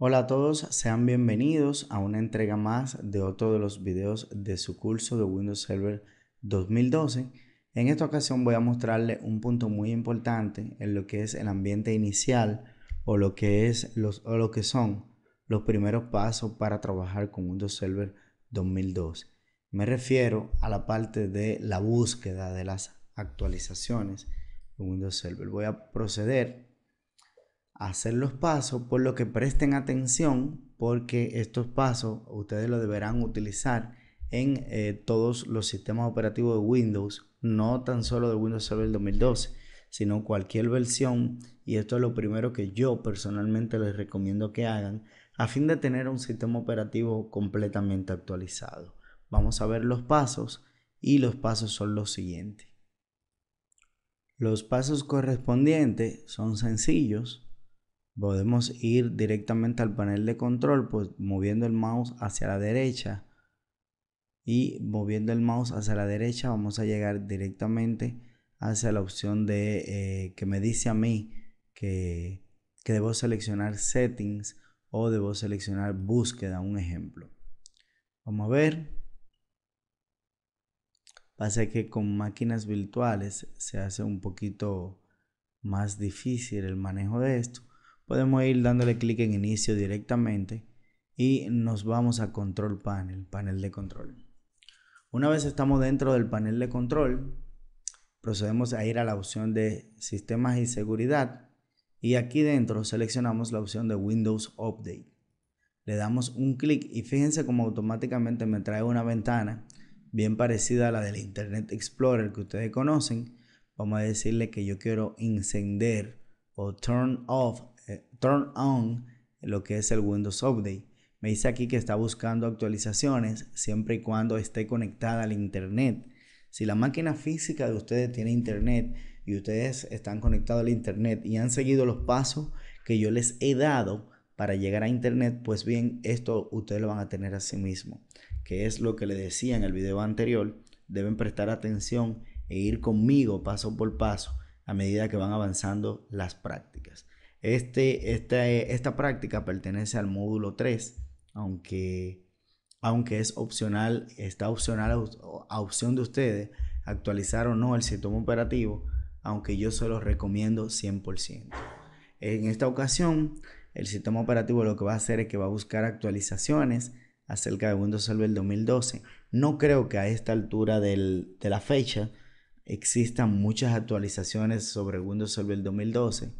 Hola a todos, sean bienvenidos a una entrega más de otro de los videos de su curso de Windows Server 2012. En esta ocasión voy a mostrarle un punto muy importante en lo que es el ambiente inicial o lo que es los o lo que son los primeros pasos para trabajar con Windows Server 2012. Me refiero a la parte de la búsqueda de las actualizaciones de Windows Server. Voy a proceder hacer los pasos, por lo que presten atención porque estos pasos ustedes lo deberán utilizar en eh, todos los sistemas operativos de Windows, no tan solo de Windows Server 2012, sino cualquier versión. Y esto es lo primero que yo personalmente les recomiendo que hagan a fin de tener un sistema operativo completamente actualizado. Vamos a ver los pasos y los pasos son los siguientes. Los pasos correspondientes son sencillos. Podemos ir directamente al panel de control, pues moviendo el mouse hacia la derecha y moviendo el mouse hacia la derecha vamos a llegar directamente hacia la opción de eh, que me dice a mí que, que debo seleccionar settings o debo seleccionar búsqueda, un ejemplo. Vamos a ver. Pasa que con máquinas virtuales se hace un poquito más difícil el manejo de esto. Podemos ir dándole clic en inicio directamente y nos vamos a control panel, panel de control. Una vez estamos dentro del panel de control, procedemos a ir a la opción de sistemas y seguridad y aquí dentro seleccionamos la opción de Windows Update. Le damos un clic y fíjense cómo automáticamente me trae una ventana bien parecida a la del Internet Explorer que ustedes conocen, vamos a decirle que yo quiero encender o turn off, turn on lo que es el Windows Update. Me dice aquí que está buscando actualizaciones siempre y cuando esté conectada al Internet. Si la máquina física de ustedes tiene Internet y ustedes están conectados al Internet y han seguido los pasos que yo les he dado para llegar a Internet, pues bien, esto ustedes lo van a tener a sí mismo que es lo que le decía en el video anterior, deben prestar atención e ir conmigo paso por paso a medida que van avanzando las prácticas. Este, esta práctica pertenece al módulo 3, aunque, aunque es opcional, está opcional a, opción de ustedes actualizar o no el sistema operativo, aunque yo se lo recomiendo 100%. En esta ocasión, el sistema operativo lo que va a hacer es que va a buscar actualizaciones acerca de Windows Server 2012. No creo que a esta altura de la fecha existan muchas actualizaciones sobre Windows Server 2012,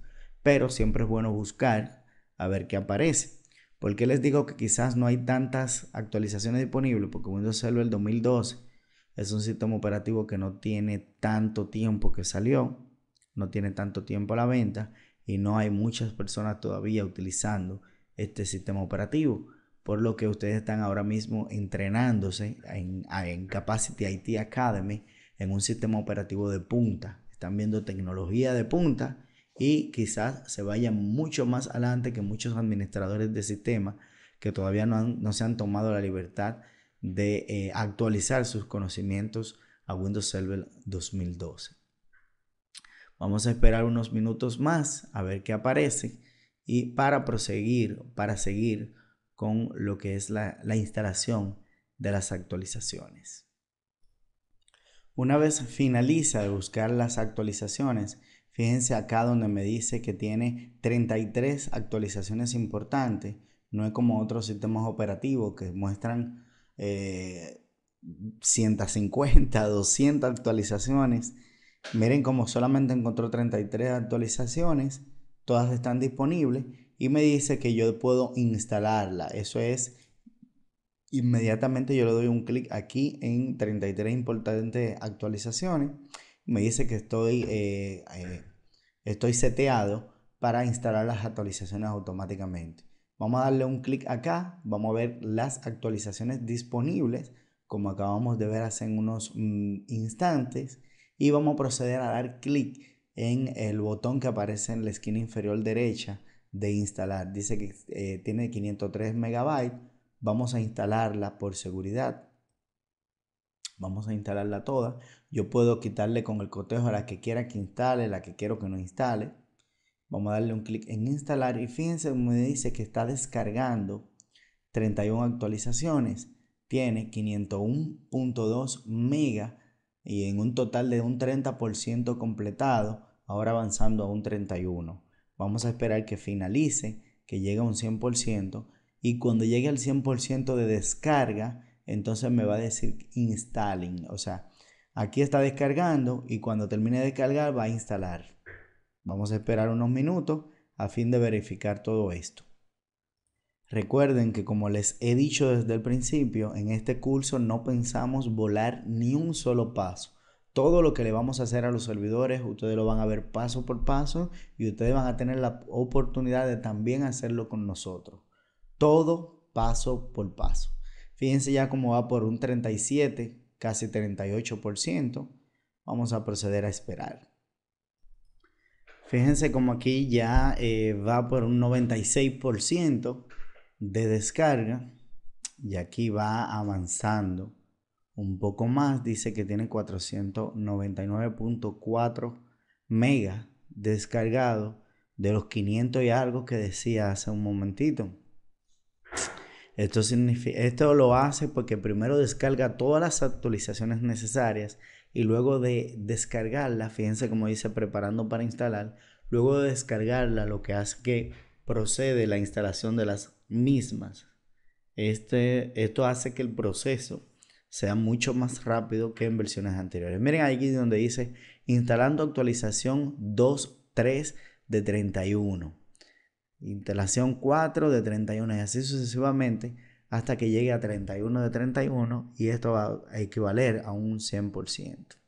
pero siempre es bueno buscar a ver qué aparece. ¿Por qué les digo que quizás no hay tantas actualizaciones disponibles? Porque Windows Server 2012 es un sistema operativo que no tiene tanto tiempo que salió, no tiene tanto tiempo a la venta y no hay muchas personas todavía utilizando este sistema operativo por lo que ustedes están ahora mismo entrenándose en, en Capacity IT Academy en un sistema operativo de punta. Están viendo tecnología de punta y quizás se vayan mucho más adelante que muchos administradores de sistemas que todavía no, se han tomado la libertad de eh, actualizar sus conocimientos a Windows Server 2012. Vamos a esperar unos minutos más a ver qué aparece y para proseguir, para seguir con lo que es la, instalación de las actualizaciones. Una vez finaliza de buscar las actualizaciones, fíjense acá donde me dice que tiene 33 actualizaciones importantes. No es como otros sistemas operativos que muestran 150, eh, 200 actualizaciones. Miren como solamente encontró 33 actualizaciones, todas están disponibles y me dice que yo puedo instalarla. Eso es, inmediatamente yo le doy un clic aquí en 33 importantes actualizaciones. Me dice que estoy, eh, eh, estoy seteado para instalar las actualizaciones automáticamente. Vamos a darle un clic acá, vamos a ver las actualizaciones disponibles, como acabamos de ver hace unos mm, instantes, y vamos a proceder a dar clic en el botón que aparece en la esquina inferior derecha de instalar. Dice que eh, tiene 503 megabytes. Vamos a instalarla por seguridad. Vamos a instalarla toda. Yo puedo quitarle con el cotejo a la que quiera que instale, la que quiero que no instale. Vamos a darle un clic en instalar y fíjense me dice que está descargando 31 actualizaciones. Tiene 501.2 megas y en un total de un 30% completado, ahora avanzando a un 31. Vamos a esperar que finalice, que llegue a un 100% y cuando llegue al 100% de descarga, entonces me va a decir installing, o sea, aquí está descargando y cuando termine de descargar va a instalar. Vamos a esperar unos minutos a fin de verificar todo esto. Recuerden que como les he dicho desde el principio, en este curso no pensamos volar ni un solo paso. Todo lo que le vamos a hacer a los servidores, ustedes lo van a ver paso por paso y ustedes van a tener la oportunidad de también hacerlo con nosotros. Todo paso por paso. Fíjense ya cómo va por un 37, casi 38%. Vamos a proceder a esperar. Fíjense como aquí ya eh, va por un 96% de descarga y aquí va avanzando un poco más. Dice que tiene 499.4 megas descargado de los 500 y algo que decía hace un momentito. Esto, significa, esto lo hace porque primero descarga todas las actualizaciones necesarias y luego de descargarla, fíjense como dice preparando para instalar, luego de descargarla lo que hace que procede la instalación de las mismas. Este, esto hace que el proceso sea mucho más rápido que en versiones anteriores. Miren aquí donde dice instalando actualización 2.3 de 31. Instalación 4 de 31 y así sucesivamente hasta que llegue a 31 de 31 y esto va a equivaler a un 100%.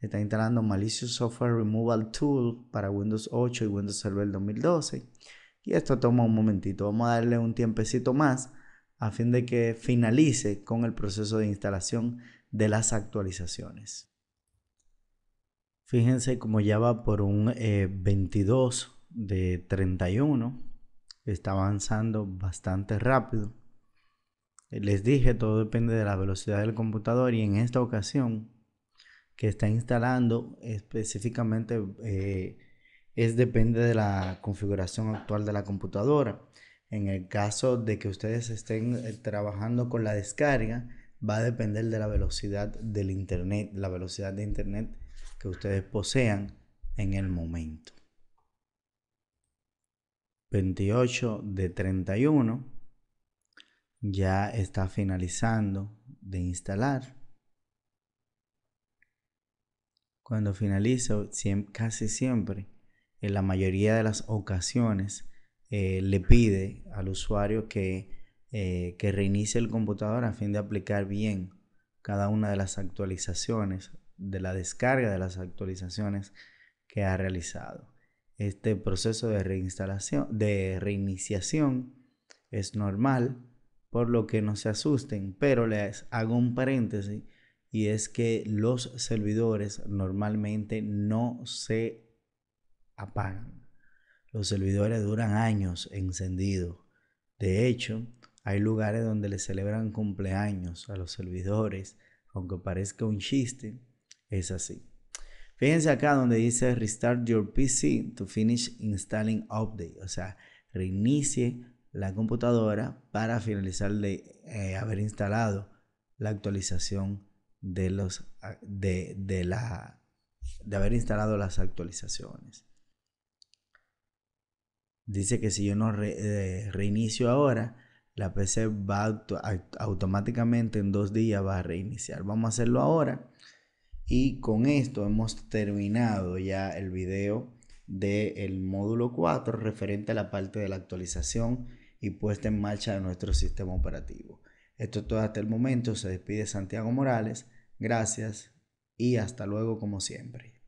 Está instalando Malicious Software Removal Tool para Windows 8 y Windows Server 2012 y esto toma un momentito. Vamos a darle un tiempecito más a fin de que finalice con el proceso de instalación de las actualizaciones. Fíjense como ya va por un 22 eh, de 31. Está avanzando bastante rápido. Les dije, todo depende de la velocidad del computador y en esta ocasión que está instalando específicamente eh, es depende de la configuración actual de la computadora. En el caso de que ustedes estén eh, trabajando con la descarga, va a depender de la velocidad del internet, la velocidad de internet que ustedes posean en el momento. 28 de 31 ya está finalizando de instalar. Cuando finalice, casi siempre en la mayoría de las ocasiones eh, le pide al usuario que, eh, que reinicie el computador a fin de aplicar bien cada una de las actualizaciones, de la descarga de las actualizaciones que ha realizado. Este proceso de reinstalación, de reiniciación es normal, por lo que no se asusten, pero les hago un paréntesis y es que los servidores normalmente no se apagan. Los servidores duran años encendidos. De hecho, hay lugares donde le celebran cumpleaños a los servidores, aunque parezca un chiste, es así. Fíjense acá donde dice Restart your PC to finish installing update, o sea, reinicie la computadora para finalizar de eh, haber instalado la actualización de los de, de la de haber instalado las actualizaciones. Dice que si yo no eh, reinicio ahora, la PC va automáticamente en dos días va a reiniciar. Vamos a hacerlo ahora. Y con esto hemos terminado ya el video del módulo 4 referente a la parte de la actualización y puesta en marcha de nuestro sistema operativo. Esto es todo hasta el momento. Se despide Santiago Morales. Gracias y hasta luego como siempre.